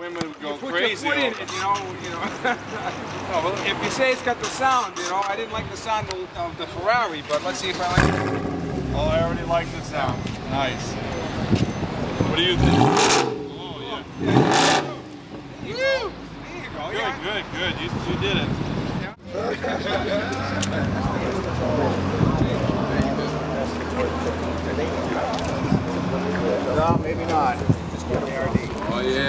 women would go put crazy. your foot in it, you know, you know. if you say it's got the sound, you know, I didn't like the sound of, of the Ferrari, but let's see if I like it. Oh, I already like the sound. Nice. What do you think? Oh, yeah. There you go. Good, yeah. good, good. You, you did it. No, maybe not. Just give me RD. Oh yeah.